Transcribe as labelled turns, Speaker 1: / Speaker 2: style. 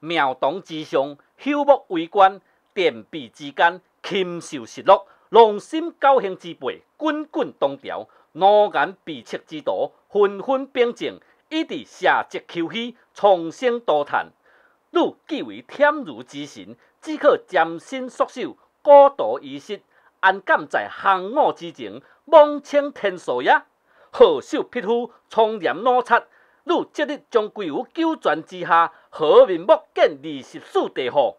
Speaker 1: 庙堂之上，朽木为官，殿壁之间，禽兽食禄，龙心高兴之辈，滚滚东条，脑眼闭切之徒，纷纷并进，以致社稷求虚，重生多叹。汝既为天儒之神，只可瞻身缩手，孤独遗失，安敢在行我之前妄称天数也？何首匹夫，从严怒杀，汝即日将归于九泉之下，何面目见二十四地府？